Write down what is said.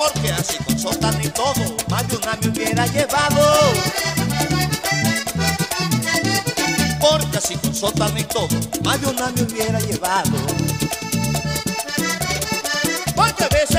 Porque así con sotana y todo, más de una me hubiera llevado. Porque así con sótano y todo, más de una me hubiera llevado. Porque a veces